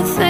overthinking.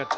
एक